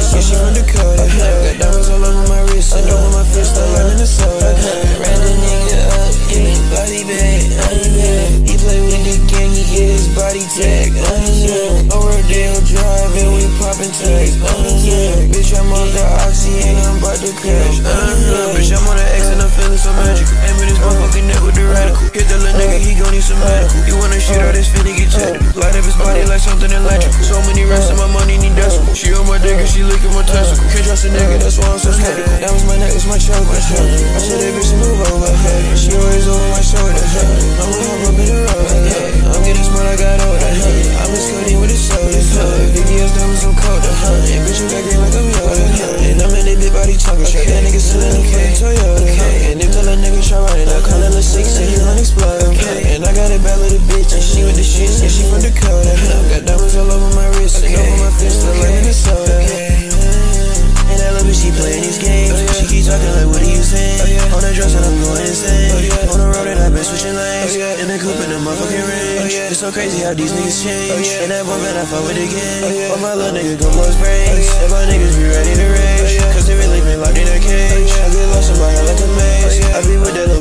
yeah, she from Dakota. Got diamonds all over my wrist, and over my fist, I love Minnesota. Ran the nigga up, give me body bag. He play with the gang, he get his body tag. Uh, yeah. Over Dale Drive, and we poppin' tags. Bitch, I'm on the oxy, and I'm about to crash. Uh, yeah. Bitch, I'm on the X, and I'm feeling so magical. Aim with this motherfucking neck with the radical. Hit the little nigga, he gon' need some medical. You wanna shit out his finna get technical. Light up his body testicle. A nigga, that's why I'm so skeptical. That was my neck, it's my choke. I said that bitch move over. She always over my shoulder. I'ma hop up in the road. I'm getting smart, I got older. I'm just coding with a soda. VVS diamonds, I'm colder. And bitch, you got green like I'm Yoda. And I'm in that big body talking shit. That nigga selling a fucking Toyota. And if tell a nigga try running, I call her a six, and he run explode. And I got a bad little bitch, and she with the shit, yeah, she from Dakota. Lanes. In the coupe in the motherfucking range. Oh, it's so crazy how these niggas oh, change. Oh, and that boy man, I fuck with the gang. All my little niggas gon' blow his brains. And my niggas be ready to rage. Cause they really been locked in a cage. I get lost in my head like a maze. I be with that little